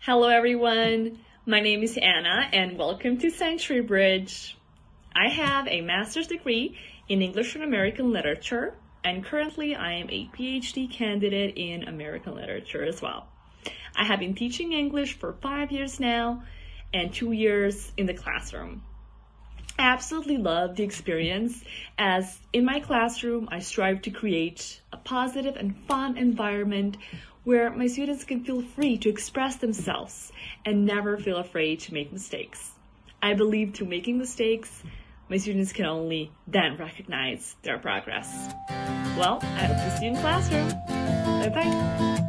Hello, everyone. My name is Anna, and welcome to Century Bridge. I have a master's degree in English and American Literature, and currently I am a PhD candidate in American Literature as well. I have been teaching English for five years now and two years in the classroom. Absolutely love the experience as in my classroom I strive to create a positive and fun environment where my students can feel free to express themselves and never feel afraid to make mistakes. I believe through making mistakes, my students can only then recognize their progress. Well, I hope to see you in classroom. Bye bye.